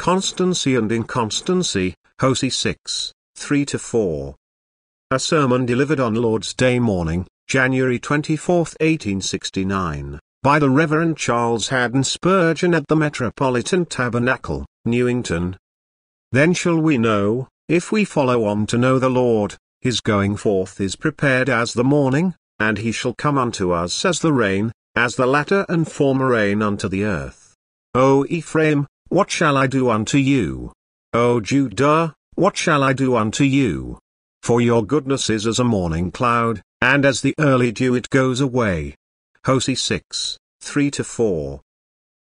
constancy and inconstancy, Hosea 6, 3-4. A sermon delivered on Lord's Day morning, January 24, 1869, by the Reverend Charles Haddon Spurgeon at the Metropolitan Tabernacle, Newington. Then shall we know, if we follow on to know the Lord, his going forth is prepared as the morning, and he shall come unto us as the rain, as the latter and former rain unto the earth. O Ephraim, what shall I do unto you? O Judah, what shall I do unto you? For your goodness is as a morning cloud, and as the early dew it goes away. Hosea 6, 3-4.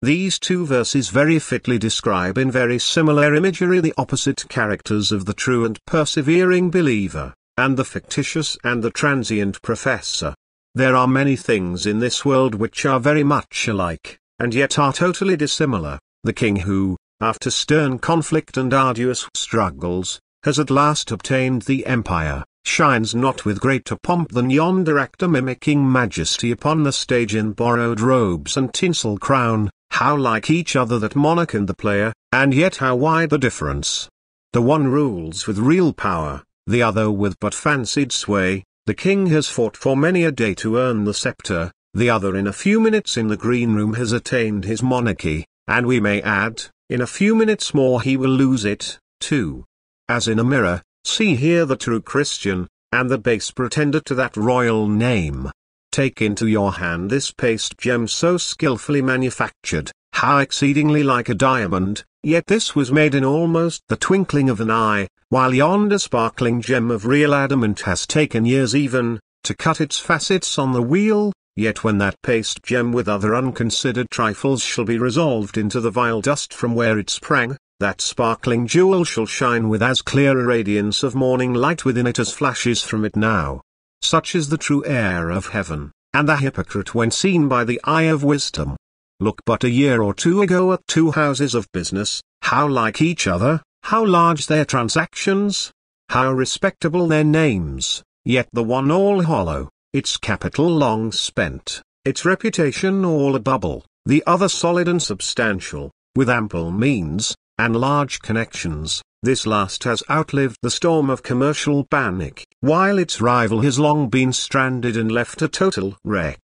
These two verses very fitly describe in very similar imagery the opposite characters of the true and persevering believer, and the fictitious and the transient professor. There are many things in this world which are very much alike, and yet are totally dissimilar. The king who, after stern conflict and arduous struggles, has at last obtained the empire, shines not with greater pomp than yonder actor mimicking majesty upon the stage in borrowed robes and tinsel crown, how like each other that monarch and the player, and yet how wide the difference. The one rules with real power, the other with but fancied sway, the king has fought for many a day to earn the scepter, the other in a few minutes in the green room has attained his monarchy, and we may add, in a few minutes more he will lose it, too. As in a mirror, see here the true Christian, and the base pretender to that royal name. Take into your hand this paste gem so skilfully manufactured, how exceedingly like a diamond, yet this was made in almost the twinkling of an eye, while yonder sparkling gem of real adamant has taken years even, to cut its facets on the wheel, Yet when that paste gem with other unconsidered trifles shall be resolved into the vile dust from where it sprang, that sparkling jewel shall shine with as clear a radiance of morning light within it as flashes from it now. Such is the true heir of heaven, and the hypocrite when seen by the eye of wisdom. Look but a year or two ago at two houses of business, how like each other, how large their transactions, how respectable their names, yet the one all hollow, its capital long spent, its reputation all a bubble, the other solid and substantial, with ample means, and large connections, this last has outlived the storm of commercial panic, while its rival has long been stranded and left a total wreck.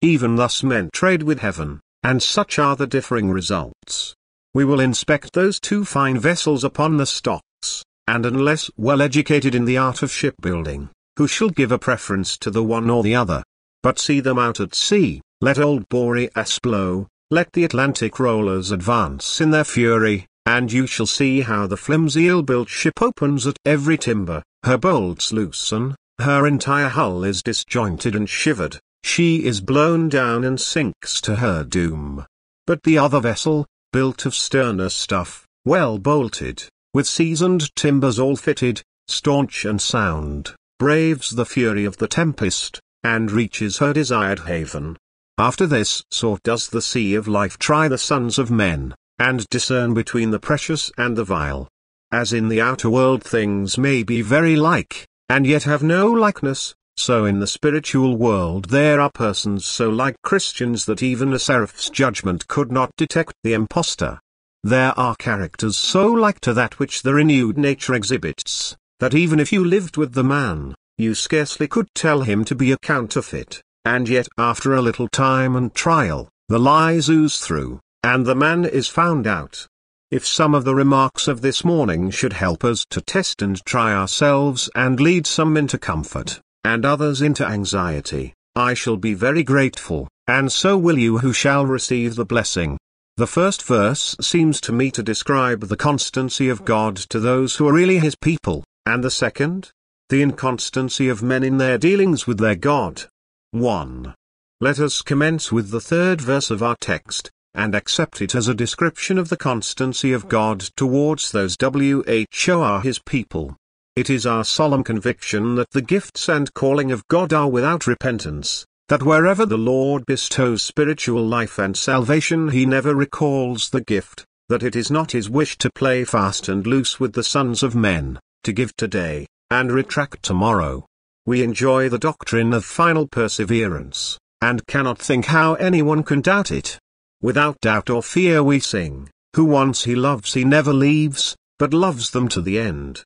Even thus men trade with heaven, and such are the differing results. We will inspect those two fine vessels upon the stocks, and unless well educated in the art of shipbuilding, who shall give a preference to the one or the other. But see them out at sea, let old Boreas blow, let the Atlantic rollers advance in their fury, and you shall see how the flimsy ill-built ship opens at every timber, her bolts loosen, her entire hull is disjointed and shivered, she is blown down and sinks to her doom. But the other vessel, built of sterner stuff, well bolted, with seasoned timbers all fitted, staunch and sound, braves the fury of the tempest, and reaches her desired haven. After this sort does the sea of life try the sons of men, and discern between the precious and the vile. As in the outer world things may be very like, and yet have no likeness, so in the spiritual world there are persons so like Christians that even a seraph's judgment could not detect the impostor. There are characters so like to that which the renewed nature exhibits, that even if you lived with the man, you scarcely could tell him to be a counterfeit, and yet after a little time and trial, the lies ooze through, and the man is found out. If some of the remarks of this morning should help us to test and try ourselves and lead some into comfort, and others into anxiety, I shall be very grateful, and so will you who shall receive the blessing. The first verse seems to me to describe the constancy of God to those who are really his people. And the second? The inconstancy of men in their dealings with their God. 1. Let us commence with the third verse of our text, and accept it as a description of the constancy of God towards those who are his people. It is our solemn conviction that the gifts and calling of God are without repentance, that wherever the Lord bestows spiritual life and salvation he never recalls the gift, that it is not his wish to play fast and loose with the sons of men, to give today, and retract tomorrow. We enjoy the doctrine of final perseverance, and cannot think how anyone can doubt it. Without doubt or fear we sing, who once he loves he never leaves, but loves them to the end.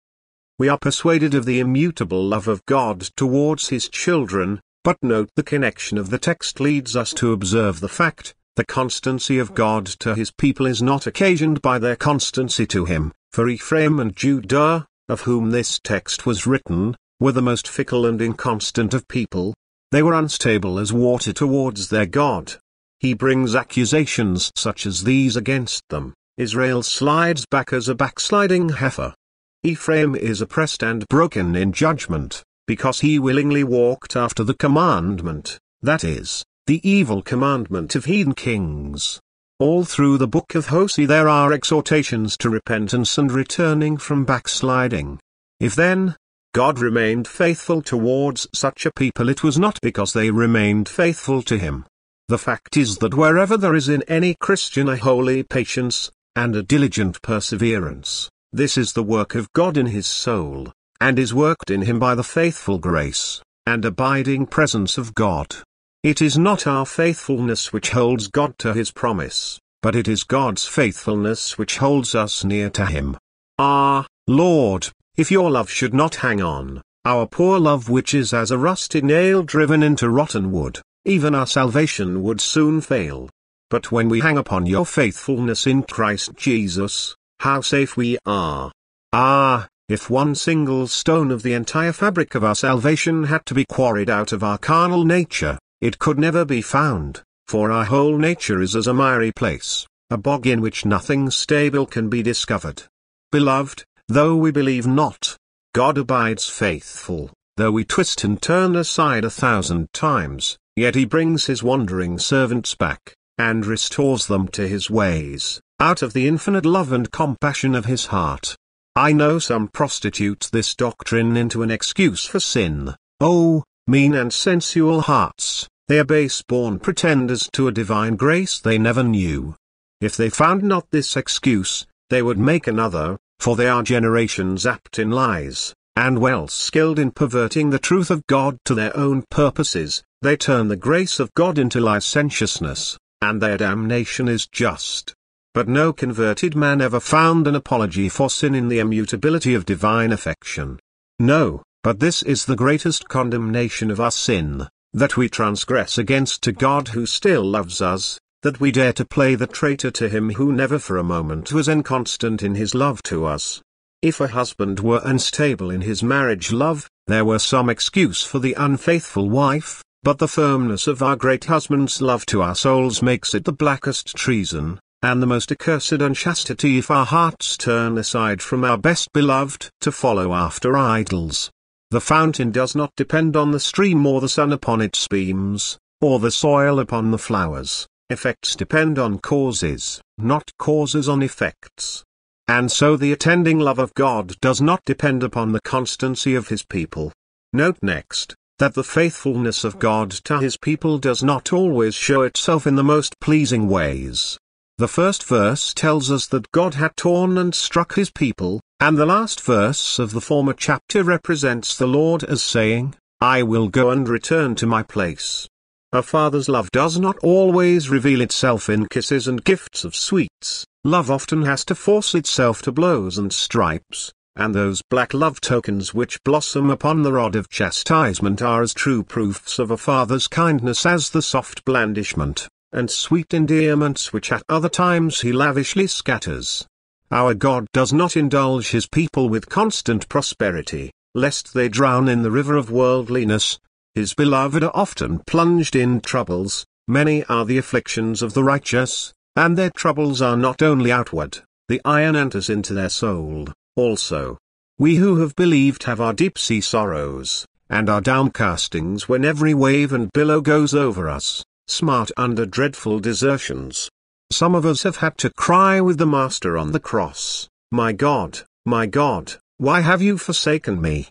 We are persuaded of the immutable love of God towards his children, but note the connection of the text leads us to observe the fact, the constancy of God to his people is not occasioned by their constancy to him, for Ephraim and Judah, of whom this text was written, were the most fickle and inconstant of people, they were unstable as water towards their God. He brings accusations such as these against them, Israel slides back as a backsliding heifer. Ephraim is oppressed and broken in judgment, because he willingly walked after the commandment, that is, the evil commandment of heathen kings. All through the book of Hosea there are exhortations to repentance and returning from backsliding. If then, God remained faithful towards such a people it was not because they remained faithful to him. The fact is that wherever there is in any Christian a holy patience, and a diligent perseverance, this is the work of God in his soul, and is worked in him by the faithful grace, and abiding presence of God. It is not our faithfulness which holds God to his promise, but it is God's faithfulness which holds us near to him. Ah, Lord, if your love should not hang on, our poor love which is as a rusty nail driven into rotten wood, even our salvation would soon fail. But when we hang upon your faithfulness in Christ Jesus, how safe we are. Ah, if one single stone of the entire fabric of our salvation had to be quarried out of our carnal nature, it could never be found, for our whole nature is as a miry place, a bog in which nothing stable can be discovered. Beloved, though we believe not, God abides faithful, though we twist and turn aside a thousand times, yet he brings his wandering servants back, and restores them to his ways, out of the infinite love and compassion of his heart. I know some prostitute this doctrine into an excuse for sin. Oh, mean and sensual hearts, they are base-born pretenders to a divine grace they never knew. If they found not this excuse, they would make another, for they are generations apt in lies, and well skilled in perverting the truth of God to their own purposes, they turn the grace of God into licentiousness, and their damnation is just. But no converted man ever found an apology for sin in the immutability of divine affection. No, but this is the greatest condemnation of our sin, that we transgress against a God who still loves us, that we dare to play the traitor to him who never for a moment was inconstant in his love to us. If a husband were unstable in his marriage love, there were some excuse for the unfaithful wife, but the firmness of our great husband's love to our souls makes it the blackest treason, and the most accursed unchastity if our hearts turn aside from our best beloved to follow after idols. The fountain does not depend on the stream or the sun upon its beams, or the soil upon the flowers. Effects depend on causes, not causes on effects. And so the attending love of God does not depend upon the constancy of his people. Note next, that the faithfulness of God to his people does not always show itself in the most pleasing ways. The first verse tells us that God had torn and struck his people, and the last verse of the former chapter represents the Lord as saying, I will go and return to my place. A father's love does not always reveal itself in kisses and gifts of sweets, love often has to force itself to blows and stripes, and those black love tokens which blossom upon the rod of chastisement are as true proofs of a father's kindness as the soft blandishment, and sweet endearments which at other times he lavishly scatters. Our God does not indulge his people with constant prosperity, lest they drown in the river of worldliness. His beloved are often plunged in troubles, many are the afflictions of the righteous, and their troubles are not only outward, the iron enters into their soul, also. We who have believed have our deep sea sorrows, and our downcastings when every wave and billow goes over us, smart under dreadful desertions. Some of us have had to cry with the Master on the cross, My God, my God, why have you forsaken me?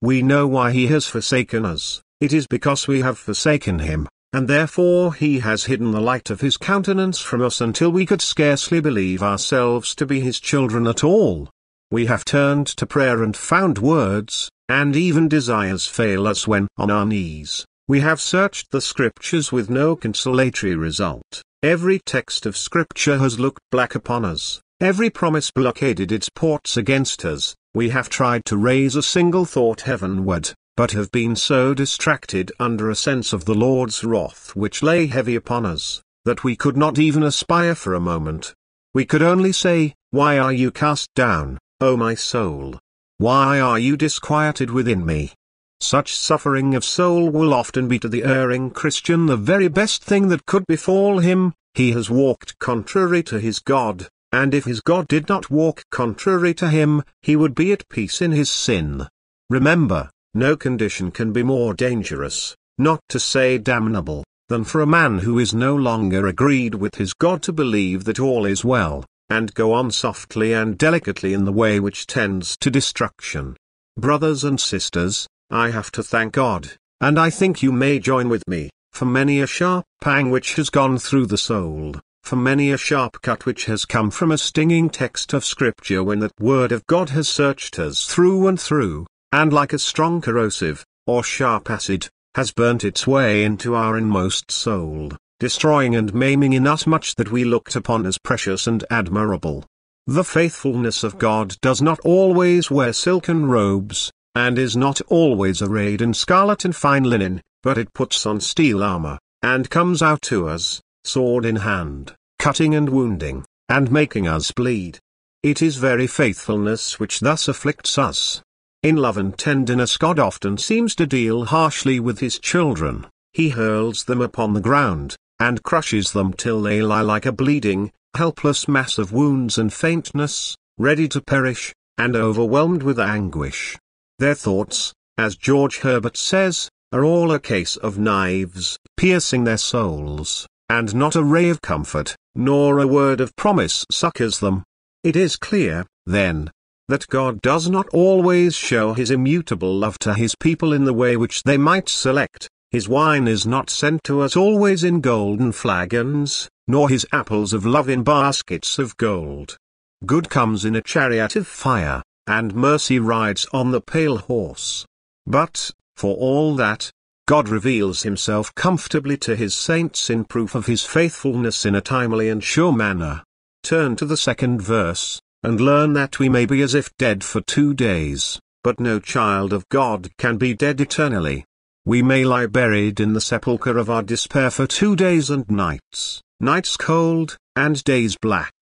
We know why he has forsaken us, it is because we have forsaken him, and therefore he has hidden the light of his countenance from us until we could scarcely believe ourselves to be his children at all. We have turned to prayer and found words, and even desires fail us when on our knees, We have searched the scriptures with no consolatory result. Every text of scripture has looked black upon us, every promise blockaded its ports against us, we have tried to raise a single thought heavenward, but have been so distracted under a sense of the Lord's wrath which lay heavy upon us, that we could not even aspire for a moment. We could only say, Why are you cast down, O my soul? Why are you disquieted within me? Such suffering of soul will often be to the erring Christian the very best thing that could befall him, he has walked contrary to his God, and if his God did not walk contrary to him, he would be at peace in his sin. Remember, no condition can be more dangerous, not to say damnable, than for a man who is no longer agreed with his God to believe that all is well, and go on softly and delicately in the way which tends to destruction. Brothers and sisters, I have to thank God, and I think you may join with me, for many a sharp pang which has gone through the soul, for many a sharp cut which has come from a stinging text of Scripture when that Word of God has searched us through and through, and like a strong corrosive, or sharp acid, has burnt its way into our inmost soul, destroying and maiming in us much that we looked upon as precious and admirable. The faithfulness of God does not always wear silken robes, and is not always arrayed in scarlet and fine linen, but it puts on steel armor, and comes out to us, sword in hand, cutting and wounding, and making us bleed. It is very faithfulness which thus afflicts us. In love and tenderness God often seems to deal harshly with his children, he hurls them upon the ground, and crushes them till they lie like a bleeding, helpless mass of wounds and faintness, ready to perish, and overwhelmed with anguish. Their thoughts, as George Herbert says, are all a case of knives, piercing their souls, and not a ray of comfort, nor a word of promise succors them. It is clear, then, that God does not always show his immutable love to his people in the way which they might select, his wine is not sent to us always in golden flagons, nor his apples of love in baskets of gold. Good comes in a chariot of fire, and mercy rides on the pale horse. But, for all that, God reveals himself comfortably to his saints in proof of his faithfulness in a timely and sure manner. Turn to the second verse, and learn that we may be as if dead for two days, but no child of God can be dead eternally. We may lie buried in the sepulchre of our despair for two days and nights, nights cold, and days black,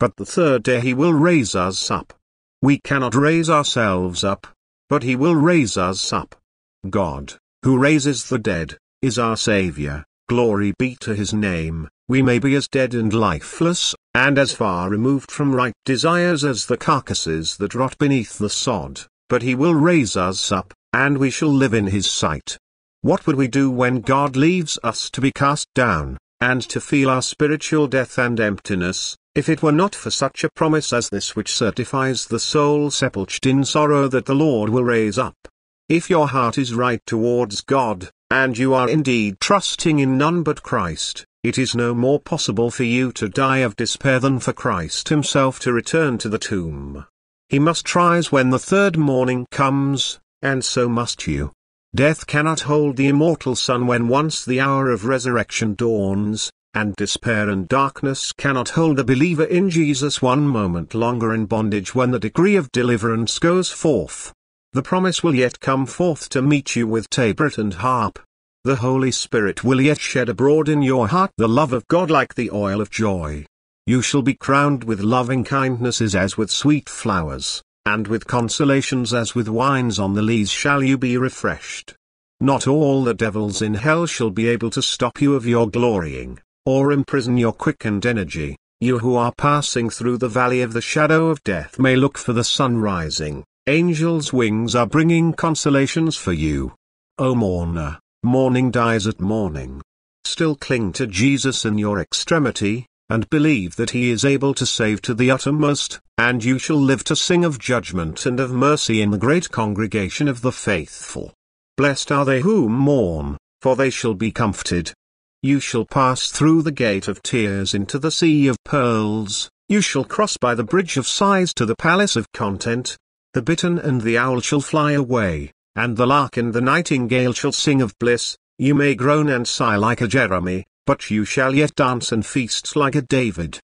but the third day he will raise us up, we cannot raise ourselves up, but he will raise us up. God, who raises the dead, is our Saviour, glory be to his name, we may be as dead and lifeless, and as far removed from right desires as the carcasses that rot beneath the sod, but he will raise us up, and we shall live in his sight. What would we do when God leaves us to be cast down, and to feel our spiritual death and emptiness, if it were not for such a promise as this which certifies the soul sepulchred in sorrow that the Lord will raise up. If your heart is right towards God, and you are indeed trusting in none but Christ, it is no more possible for you to die of despair than for Christ himself to return to the tomb. He must rise when the third morning comes, and so must you. Death cannot hold the immortal Son when once the hour of resurrection dawns, and despair and darkness cannot hold a believer in Jesus one moment longer in bondage when the decree of deliverance goes forth. The promise will yet come forth to meet you with tabret and harp. The Holy Spirit will yet shed abroad in your heart the love of God like the oil of joy. You shall be crowned with loving kindnesses as with sweet flowers, and with consolations as with wines on the lees shall you be refreshed. Not all the devils in hell shall be able to stop you of your glorying or imprison your quickened energy, you who are passing through the valley of the shadow of death may look for the sun rising, angels' wings are bringing consolations for you. O mourner, mourning dies at morning. Still cling to Jesus in your extremity, and believe that he is able to save to the uttermost, and you shall live to sing of judgment and of mercy in the great congregation of the faithful. Blessed are they who mourn, for they shall be comforted. You shall pass through the gate of tears into the sea of pearls, you shall cross by the bridge of sighs to the palace of content. The bittern and the owl shall fly away, and the lark and the nightingale shall sing of bliss, You may groan and sigh like a Jeremy, but you shall yet dance and feast like a David.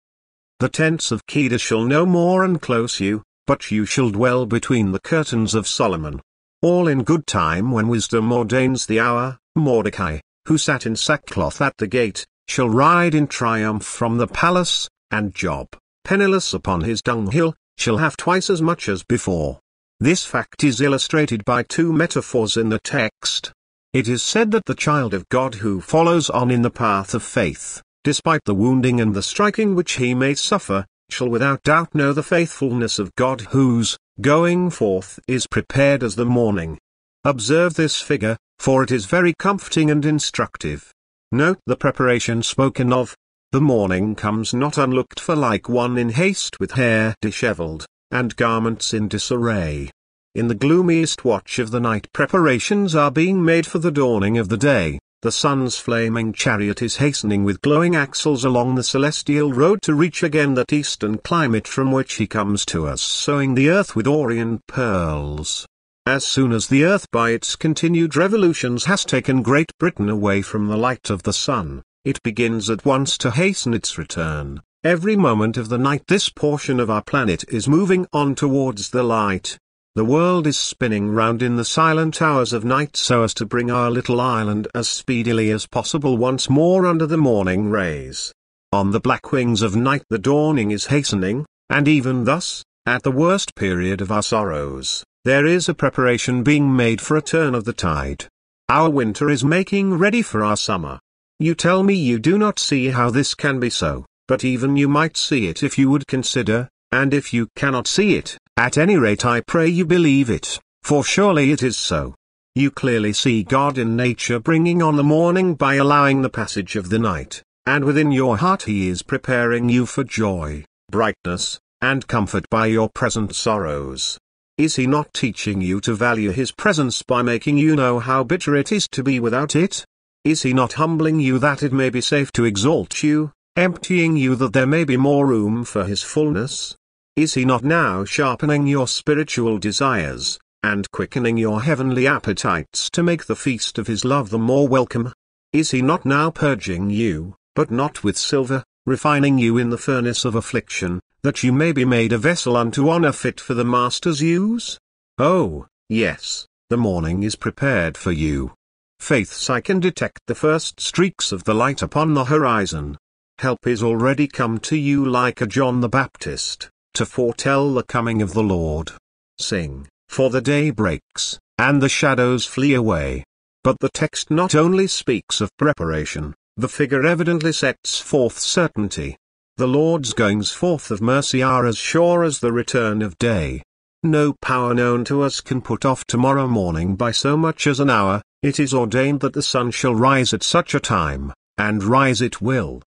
The tents of Kedar shall no more enclose you, but you shall dwell between the curtains of Solomon. All in good time when wisdom ordains the hour, Mordecai, who sat in sackcloth at the gate, shall ride in triumph from the palace, and Job, penniless upon his dunghill, shall have twice as much as before. This fact is illustrated by two metaphors in the text. It is said that the child of God who follows on in the path of faith, despite the wounding and the striking which he may suffer, shall without doubt know the faithfulness of God whose going forth is prepared as the morning. Observe this figure, for it is very comforting and instructive. Note the preparation spoken of. The morning comes not unlooked for like one in haste with hair dishevelled, and garments in disarray. In the gloomiest watch of the night preparations are being made for the dawning of the day, the sun's flaming chariot is hastening with glowing axles along the celestial road to reach again that eastern climate from which he comes to us sowing the earth with orient pearls. As soon as the earth by its continued revolutions has taken Great Britain away from the light of the sun, it begins at once to hasten its return. Every moment of the night this portion of our planet is moving on towards the light, the world is spinning round in the silent hours of night so as to bring our little island as speedily as possible once more under the morning rays. On the black wings of night the dawning is hastening, and even thus, at the worst period of our sorrows, there is a preparation being made for a turn of the tide. Our winter is making ready for our summer. You tell me you do not see how this can be so, but even you might see it if you would consider, and if you cannot see it, at any rate I pray you believe it, for surely it is so. You clearly see God in nature bringing on the morning by allowing the passage of the night, and within your heart He is preparing you for joy, brightness, and comfort by your present sorrows. Is He not teaching you to value His presence by making you know how bitter it is to be without it? Is He not humbling you that it may be safe to exalt you, emptying you that there may be more room for His fullness? Is he not now sharpening your spiritual desires, and quickening your heavenly appetites to make the feast of his love the more welcome? Is he not now purging you, but not with silver, refining you in the furnace of affliction, that you may be made a vessel unto honor fit for the Master's use? Oh, yes, the morning is prepared for you. Faiths I can detect the first streaks of the light upon the horizon. Help is already come to you like a John the Baptist to foretell the coming of the Lord. Sing, for the day breaks, and the shadows flee away. But the text not only speaks of preparation, the figure evidently sets forth certainty. The Lord's goings forth of mercy are as sure as the return of day. No power known to us can put off tomorrow morning by so much as an hour, it is ordained that the sun shall rise at such a time, and rise it will.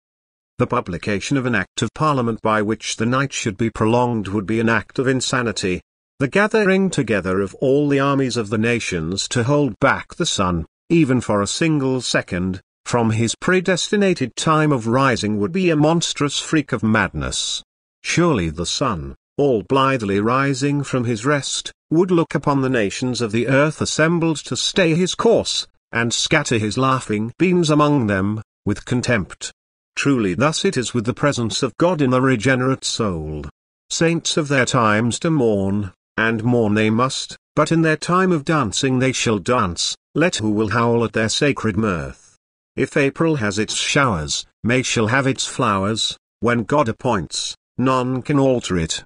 The publication of an Act of Parliament by which the night should be prolonged would be an act of insanity. The gathering together of all the armies of the nations to hold back the sun, even for a single second, from his predestinated time of rising would be a monstrous freak of madness. Surely the sun, all blithely rising from his rest, would look upon the nations of the earth assembled to stay his course, and scatter his laughing beams among them, with contempt. Truly thus it is with the presence of God in the regenerate soul. Saints of their times to mourn, and mourn they must, but in their time of dancing they shall dance, let who will howl at their sacred mirth. If April has its showers, May shall have its flowers, when God appoints, none can alter it.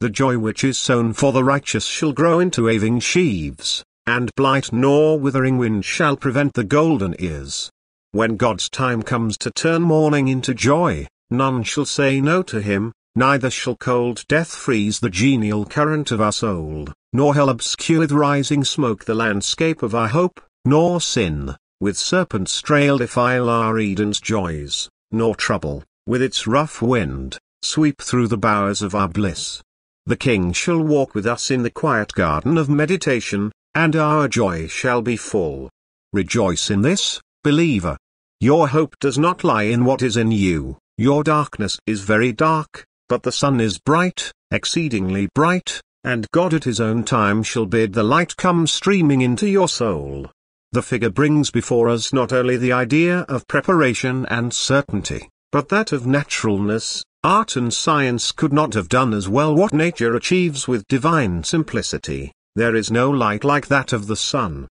The joy which is sown for the righteous shall grow into waving sheaves, and blight nor withering wind shall prevent the golden ears. When God's time comes to turn mourning into joy, none shall say no to him, neither shall cold death freeze the genial current of our soul, nor hell obscure with rising smoke the landscape of our hope, nor sin, with serpents trail defile our Eden's joys, nor trouble, with its rough wind, sweep through the bowers of our bliss. The King shall walk with us in the quiet garden of meditation, and our joy shall be full. Rejoice in this, believer. Your hope does not lie in what is in you, your darkness is very dark, but the sun is bright, exceedingly bright, and God at his own time shall bid the light come streaming into your soul. The figure brings before us not only the idea of preparation and certainty, but that of naturalness, art and science could not have done as well what nature achieves with divine simplicity, there is no light like that of the sun.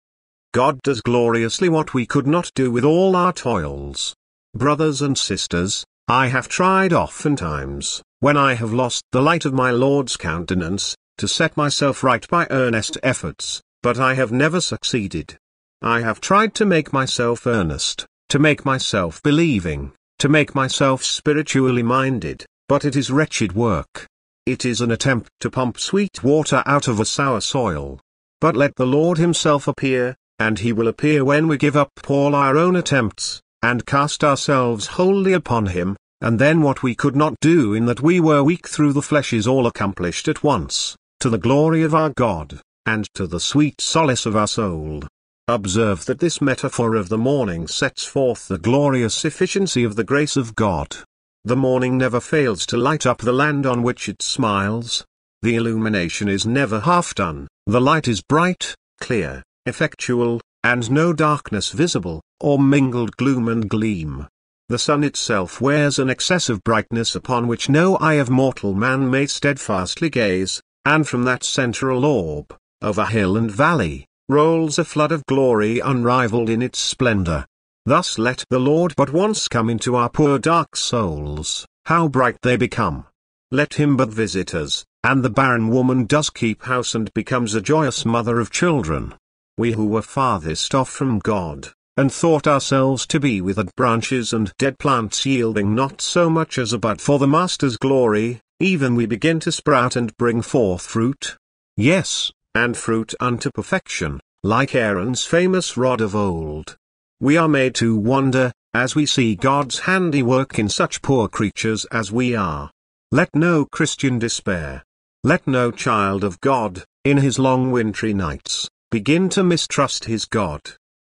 God does gloriously what we could not do with all our toils. Brothers and sisters, I have tried oftentimes, when I have lost the light of my Lord's countenance, to set myself right by earnest efforts, but I have never succeeded. I have tried to make myself earnest, to make myself believing, to make myself spiritually minded, but it is wretched work. It is an attempt to pump sweet water out of a sour soil. But let the Lord himself appear, and he will appear when we give up all our own attempts, and cast ourselves wholly upon him, and then what we could not do in that we were weak through the flesh is all accomplished at once, to the glory of our God, and to the sweet solace of our soul. Observe that this metaphor of the morning sets forth the glorious efficiency of the grace of God. The morning never fails to light up the land on which it smiles. The illumination is never half done, the light is bright, clear, effectual, and no darkness visible, or mingled gloom and gleam. The sun itself wears an excessive brightness upon which no eye of mortal man may steadfastly gaze, and from that central orb, over hill and valley, rolls a flood of glory unrivaled in its splendor. Thus let the Lord but once come into our poor dark souls, how bright they become. Let him but visit us, and the barren woman does keep house and becomes a joyous mother of children. We who were farthest off from God, and thought ourselves to be withered branches and dead plants yielding not so much as a bud for the Master's glory, even we begin to sprout and bring forth fruit. Yes, and fruit unto perfection, like Aaron's famous rod of old. We are made to wonder, as we see God's handiwork in such poor creatures as we are. Let no Christian despair. Let no child of God, in his long wintry nights, begin to mistrust his God.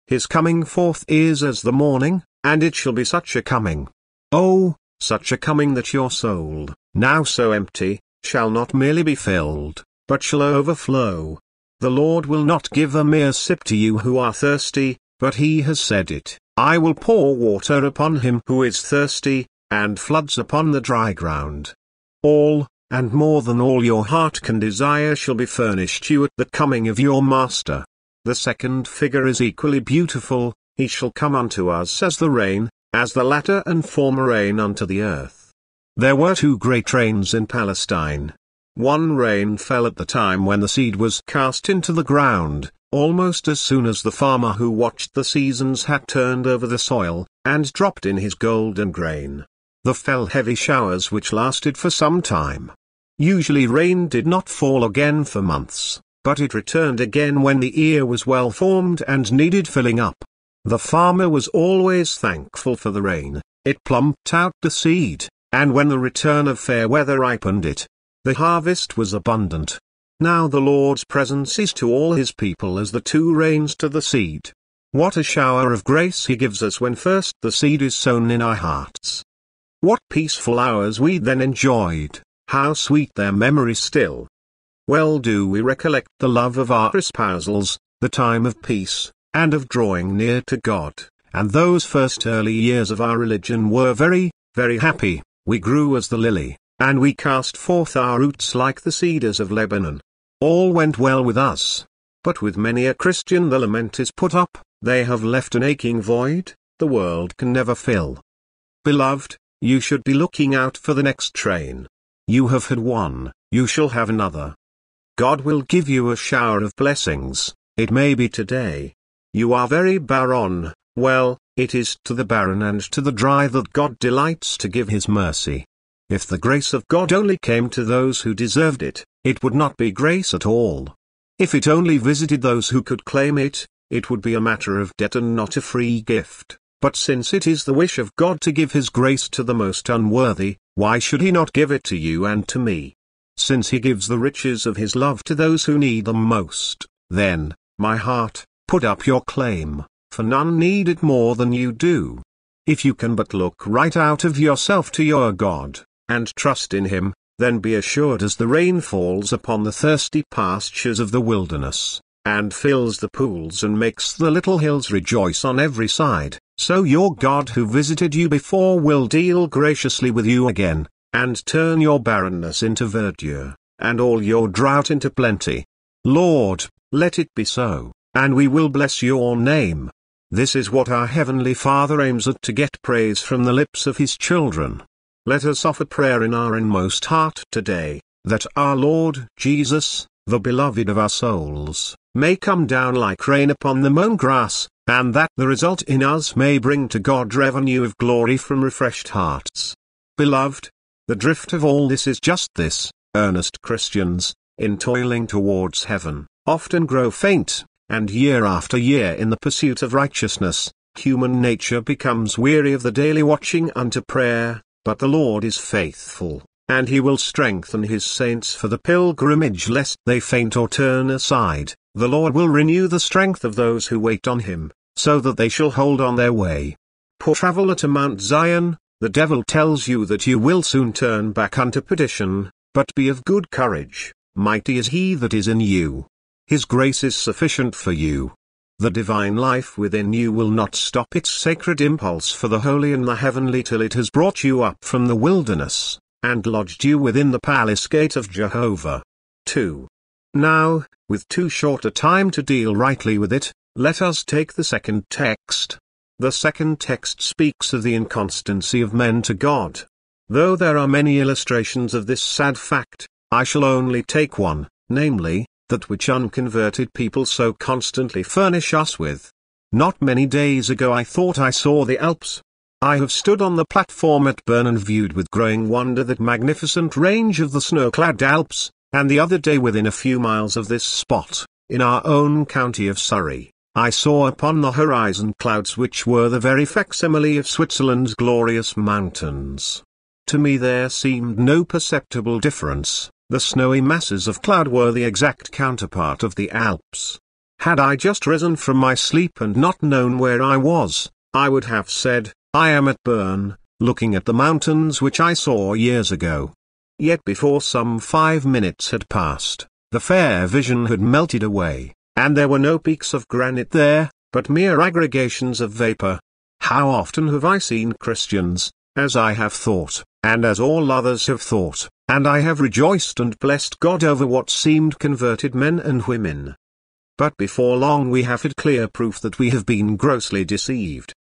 His coming forth is as the morning, and it shall be such a coming. Oh, such a coming that your soul, now so empty, shall not merely be filled, but shall overflow. The Lord will not give a mere sip to you who are thirsty, but he has said it, I will pour water upon him who is thirsty, and floods upon the dry ground. All, and more than all your heart can desire shall be furnished you at the coming of your Master. The second figure is equally beautiful, he shall come unto us as the rain, as the latter and former rain unto the earth. There were two great rains in Palestine, one rain fell at the time when the seed was cast into the ground, almost as soon as the farmer who watched the seasons had turned over the soil, and dropped in his golden grain. The fell heavy showers which lasted for some time. Usually rain did not fall again for months, but it returned again when the ear was well formed and needed filling up. The farmer was always thankful for the rain, it plumped out the seed, and when the return of fair weather ripened it, the harvest was abundant. Now the Lord's presence is to all his people as the two rains to the seed. What a shower of grace he gives us when first the seed is sown in our hearts. What peaceful hours we then enjoyed, how sweet their memory still. Well do we recollect the love of our espousals, the time of peace, and of drawing near to God, and those first early years of our religion were very, very happy, we grew as the lily, and we cast forth our roots like the cedars of Lebanon. All went well with us. But with many a Christian the lament is put up, they have left an aching void, the world can never fill. Beloved, you should be looking out for the next train. You have had one, you shall have another. God will give you a shower of blessings, it may be today. You are very barren, well, it is to the barren and to the dry that God delights to give his mercy. If the grace of God only came to those who deserved it, it would not be grace at all. If it only visited those who could claim it, it would be a matter of debt and not a free gift. But since it is the wish of God to give His grace to the most unworthy, why should He not give it to you and to me? Since He gives the riches of His love to those who need them most, then, my heart, put up your claim, for none need it more than you do. If you can but look right out of yourself to your God, and trust in him, then be assured as the rain falls upon the thirsty pastures of the wilderness, and fills the pools and makes the little hills rejoice on every side, so your God who visited you before will deal graciously with you again, and turn your barrenness into verdure, and all your drought into plenty. Lord, let it be so, and we will bless your name. This is what our Heavenly Father aims at to get praise from the lips of His children. Let us offer prayer in our inmost heart today, that our Lord Jesus, the beloved of our souls, may come down like rain upon the mown grass, and that the result in us may bring to God revenue of glory from refreshed hearts. Beloved, the drift of all this is just this, earnest Christians, in toiling towards heaven, often grow faint, and year after year in the pursuit of righteousness, human nature becomes weary of the daily watching unto prayer, but the Lord is faithful, and he will strengthen his saints for the pilgrimage lest they faint or turn aside. The Lord will renew the strength of those who wait on him, so that they shall hold on their way. Poor traveller to Mount Zion, the devil tells you that you will soon turn back unto perdition, but be of good courage, mighty is he that is in you. His grace is sufficient for you. The divine life within you will not stop its sacred impulse for the holy and the heavenly till it has brought you up from the wilderness, and lodged you within the palace gate of Jehovah. 2. Now, with too short a time to deal rightly with it, let us take the second text. The second text speaks of the inconstancy of men to God. Though there are many illustrations of this sad fact, I shall only take one, namely, that which unconverted people so constantly furnish us with. Not many days ago I thought I saw the Alps. I have stood on the platform at Bern and viewed with growing wonder that magnificent range of the snow-clad Alps, and the other day within a few miles of this spot, in our own county of Surrey, I saw upon the horizon clouds which were the very facsimile of Switzerland's glorious mountains. To me there seemed no perceptible difference, the snowy masses of cloud were the exact counterpart of the Alps. Had I just risen from my sleep and not known where I was, I would have said, I am at Bern, looking at the mountains which I saw years ago. Yet before some five minutes had passed, the fair vision had melted away, and there were no peaks of granite there, but mere aggregations of vapor. How often have I seen Christians, as I have thought, and as all others have thought, and I have rejoiced and blessed God over what seemed converted men and women. But before long we have had clear proof that we have been grossly deceived.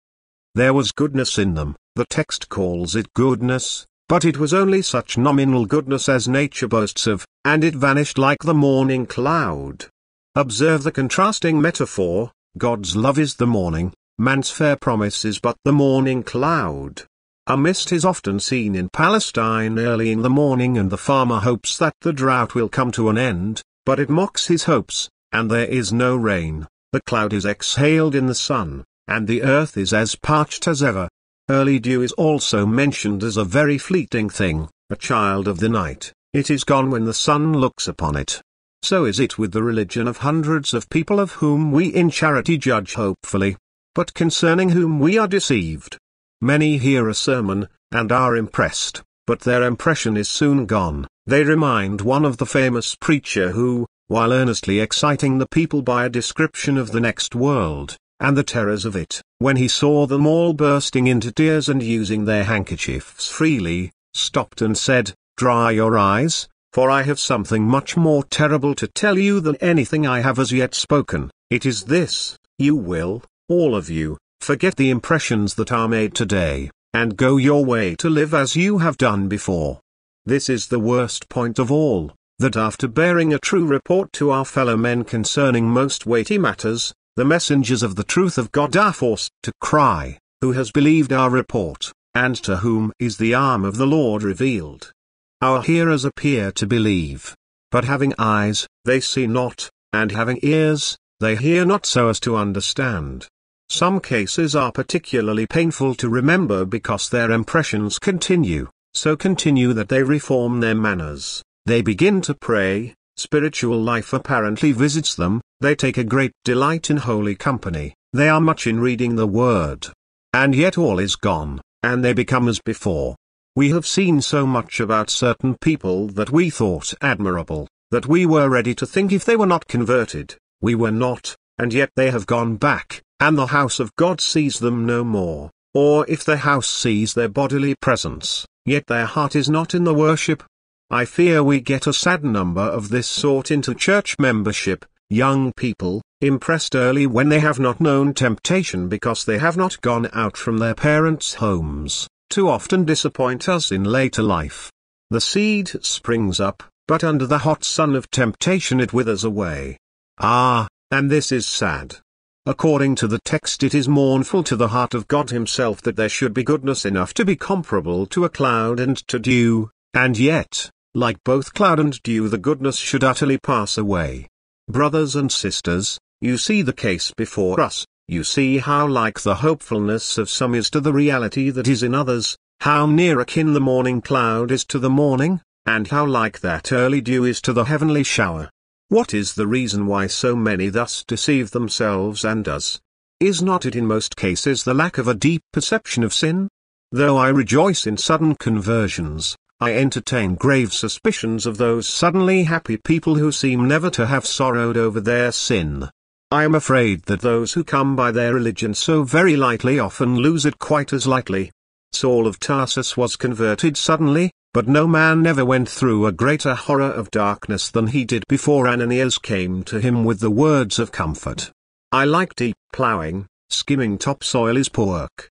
There was goodness in them, the text calls it goodness, but it was only such nominal goodness as nature boasts of, and it vanished like the morning cloud. Observe the contrasting metaphor, God's love is the morning, man's fair promise is but the morning cloud. A mist is often seen in Palestine early in the morning and the farmer hopes that the drought will come to an end, but it mocks his hopes, and there is no rain, the cloud is exhaled in the sun, and the earth is as parched as ever, Early dew is also mentioned as a very fleeting thing, a child of the night, it is gone when the sun looks upon it. So is it with the religion of hundreds of people of whom we in charity judge hopefully, but concerning whom we are deceived. Many hear a sermon, and are impressed, but their impression is soon gone. They remind one of the famous preacher who, while earnestly exciting the people by a description of the next world, and the terrors of it, when he saw them all bursting into tears and using their handkerchiefs freely, stopped and said, Dry your eyes, for I have something much more terrible to tell you than anything I have as yet spoken, it is this, you will, all of you, forget the impressions that are made today, and go your way to live as you have done before. This is the worst point of all, that after bearing a true report to our fellow men concerning most weighty matters, the messengers of the truth of God are forced to cry, Who has believed our report, and to whom is the arm of the Lord revealed? Our hearers appear to believe. But having eyes, they see not, and having ears, they hear not so as to understand. Some cases are particularly painful to remember because their impressions continue, so continue that they reform their manners. They begin to pray, spiritual life apparently visits them, they take a great delight in holy company, they are much in reading the Word. And yet all is gone, and they become as before. We have seen so much about certain people that we thought admirable, that we were ready to think if they were not converted, we were not, and yet they have gone back, and the house of God sees them no more, or if the house sees their bodily presence, yet their heart is not in the worship. I fear we get a sad number of this sort into church membership, young people, impressed early when they have not known temptation because they have not gone out from their parents' homes, too often disappoint us in later life. The seed springs up, but under the hot sun of temptation it withers away. Ah, and this is sad. According to the text it is mournful to the heart of God himself that there should be goodness enough to be comparable to a cloud and to dew, and yet, like both cloud and dew the goodness should utterly pass away. Brothers and sisters, you see the case before us, you see how like the hopefulness of some is to the reality that is in others, how near akin the morning cloud is to the morning, and how like that early dew is to the heavenly shower. What is the reason why so many thus deceive themselves and us? Is not it in most cases the lack of a deep perception of sin? Though I rejoice in sudden conversions, I entertain grave suspicions of those suddenly happy people who seem never to have sorrowed over their sin. I am afraid that those who come by their religion so very lightly often lose it quite as lightly. Saul of Tarsus was converted suddenly, but no man ever went through a greater horror of darkness than he did before Ananias came to him with the words of comfort. I like deep ploughing, skimming topsoil is poor work.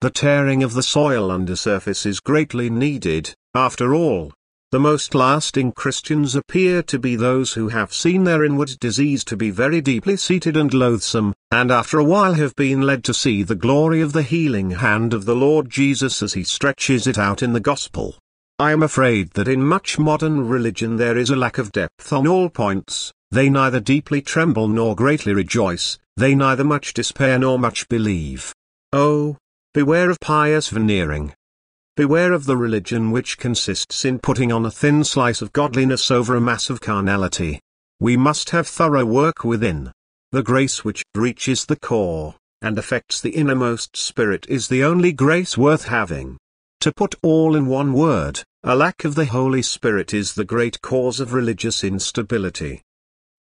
The tearing of the soil undersurface is greatly needed, after all. The most lasting Christians appear to be those who have seen their inward disease to be very deeply seated and loathsome, and after a while have been led to see the glory of the healing hand of the Lord Jesus as he stretches it out in the gospel. I am afraid that in much modern religion there is a lack of depth on all points, they neither deeply tremble nor greatly rejoice, they neither much despair nor much believe. Oh, beware of pious veneering. Beware of the religion which consists in putting on a thin slice of godliness over a mass of carnality. We must have thorough work within. The grace which reaches the core, and affects the innermost spirit is the only grace worth having. To put all in one word, a lack of the Holy Spirit is the great cause of religious instability.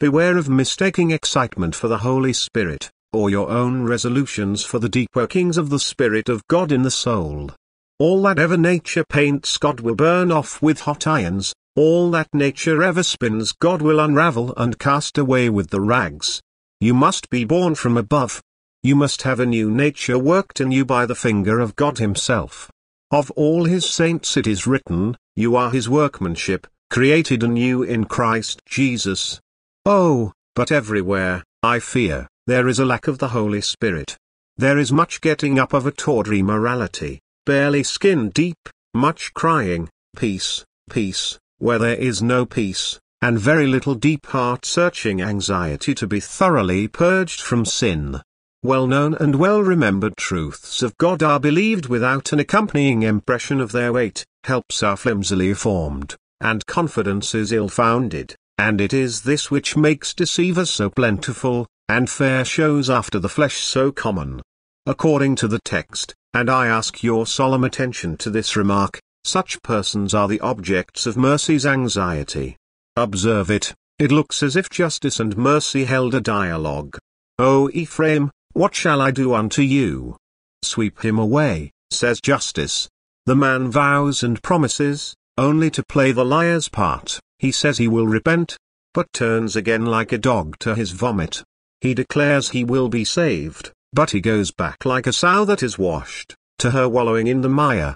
Beware of mistaking excitement for the Holy Spirit, or your own resolutions for the deep workings of the Spirit of God in the soul. All that ever nature paints God will burn off with hot irons, all that nature ever spins God will unravel and cast away with the rags. You must be born from above. You must have a new nature worked in you by the finger of God Himself. Of all his saints it is written, You are his workmanship, created anew in Christ Jesus. Oh, but everywhere, I fear, there is a lack of the Holy Spirit. There is much getting up of a tawdry morality, barely skin deep, much crying, peace, peace, where there is no peace, and very little deep heart-searching anxiety to be thoroughly purged from sin well-known and well-remembered truths of God are believed without an accompanying impression of their weight, helps are flimsily formed, and confidence is ill-founded, and it is this which makes deceivers so plentiful, and fair shows after the flesh so common. According to the text, and I ask your solemn attention to this remark, such persons are the objects of mercy's anxiety. Observe it, it looks as if justice and mercy held a dialogue. O Ephraim, what shall I do unto you? Sweep him away, says justice. The man vows and promises, only to play the liar's part. He says he will repent, but turns again like a dog to his vomit. He declares he will be saved, but he goes back like a sow that is washed, to her wallowing in the mire.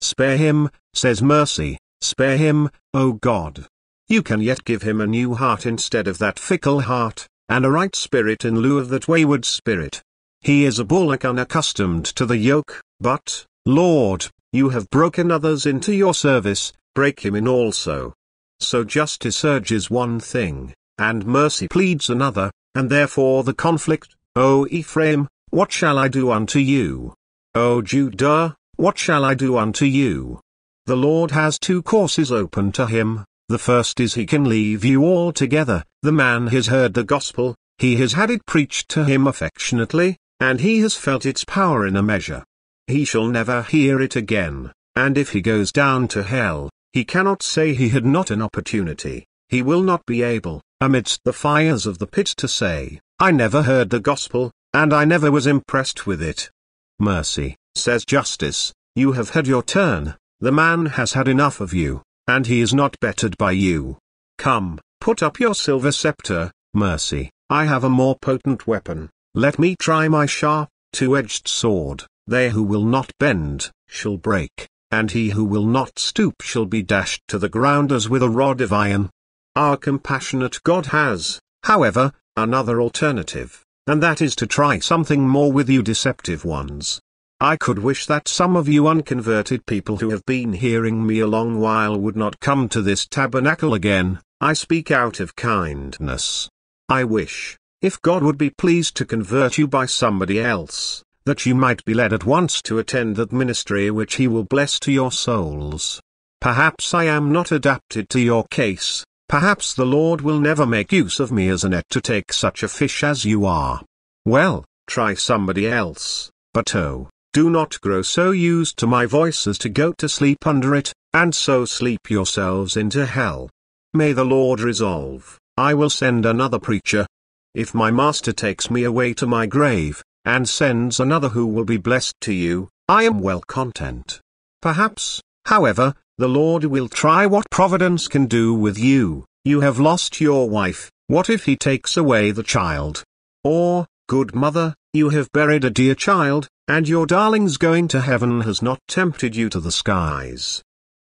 Spare him, says mercy, spare him, O God. You can yet give him a new heart instead of that fickle heart, and a right spirit in lieu of that wayward spirit. He is a bullock unaccustomed to the yoke, but, Lord, you have broken others into your service, break him in also. So justice urges one thing, and mercy pleads another, and therefore the conflict, O Ephraim, what shall I do unto you? O Judah, what shall I do unto you? The Lord has two courses open to him, the first is he can leave you altogether, the man has heard the gospel, he has had it preached to him affectionately, and he has felt its power in a measure. He shall never hear it again, and if he goes down to hell, he cannot say he had not an opportunity, he will not be able, amidst the fires of the pit to say, I never heard the gospel, and I never was impressed with it. Mercy, says justice, you have had your turn, the man has had enough of you, and he is not bettered by you. Come, put up your silver scepter, mercy, I have a more potent weapon, let me try my sharp, two-edged sword, they who will not bend, shall break, and he who will not stoop shall be dashed to the ground as with a rod of iron. Our compassionate God has, however, another alternative, and that is to try something more with you deceptive ones. I could wish that some of you unconverted people who have been hearing me a long while would not come to this tabernacle again, I speak out of kindness. I wish, if God would be pleased to convert you by somebody else, that you might be led at once to attend that ministry which he will bless to your souls. Perhaps I am not adapted to your case, perhaps the Lord will never make use of me as a net to take such a fish as you are. Well, try somebody else, but oh, do not grow so used to my voice as to go to sleep under it, and so sleep yourselves into hell. May the Lord resolve, I will send another preacher, if my master takes me away to my grave, and sends another who will be blessed to you, I am well content. Perhaps, however, the Lord will try what providence can do with you. You have lost your wife, what if he takes away the child? Or, good mother, you have buried a dear child, and your darling's going to heaven has not tempted you to the skies.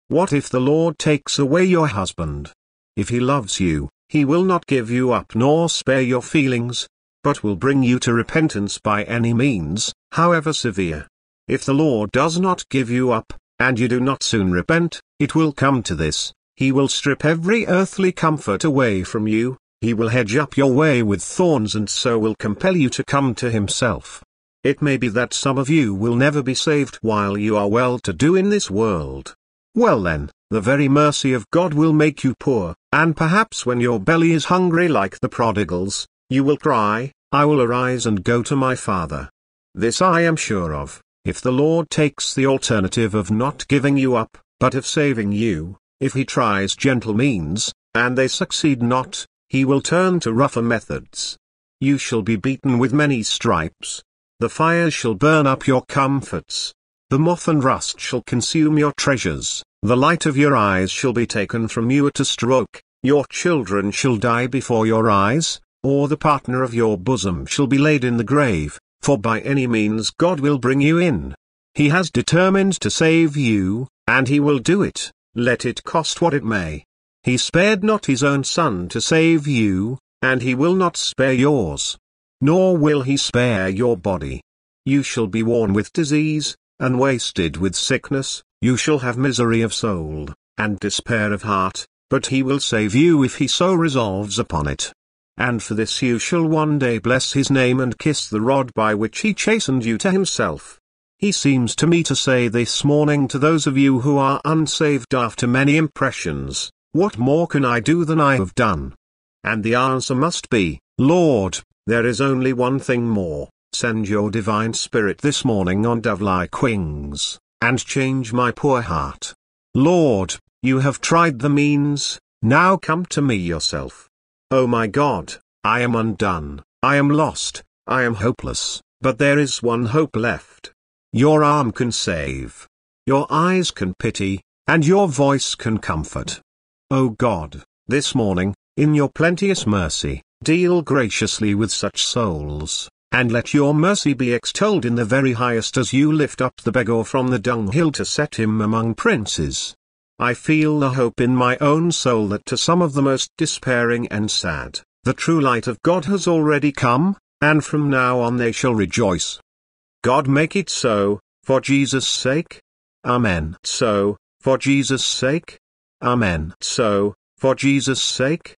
What if the Lord takes away your husband? If he loves you, he will not give you up nor spare your feelings, but will bring you to repentance by any means, however severe. If the Lord does not give you up, and you do not soon repent, it will come to this, he will strip every earthly comfort away from you, he will hedge up your way with thorns and so will compel you to come to himself. It may be that some of you will never be saved while you are well to do in this world. Well then, the very mercy of God will make you poor, and perhaps when your belly is hungry like the prodigals, you will cry, I will arise and go to my father. This I am sure of, if the Lord takes the alternative of not giving you up, but of saving you, if he tries gentle means, and they succeed not, he will turn to rougher methods. You shall be beaten with many stripes. The fire shall burn up your comforts. The moth and rust shall consume your treasures. The light of your eyes shall be taken from you at a stroke, your children shall die before your eyes, or the partner of your bosom shall be laid in the grave, for by any means God will bring you in. He has determined to save you, and he will do it, let it cost what it may. He spared not his own son to save you, and he will not spare yours. Nor will he spare your body. You shall be worn with disease, and wasted with sickness, you shall have misery of soul, and despair of heart, but he will save you if he so resolves upon it. And for this you shall one day bless his name and kiss the rod by which he chastened you to himself. He seems to me to say this morning to those of you who are unsaved after many impressions, What more can I do than I have done? And the answer must be, Lord, there is only one thing more, send your divine spirit this morning on dove-like wings and change my poor heart. Lord, you have tried the means, now come to me yourself. O oh my God, I am undone, I am lost, I am hopeless, but there is one hope left. Your arm can save. Your eyes can pity, and your voice can comfort. O oh God, this morning, in your plenteous mercy, deal graciously with such souls. And let your mercy be extolled in the very highest as you lift up the beggar from the dunghill to set him among princes. I feel the hope in my own soul that to some of the most despairing and sad, the true light of God has already come, and from now on they shall rejoice. God make it so, for Jesus' sake. Amen. So, for Jesus' sake. Amen. So, for Jesus' sake.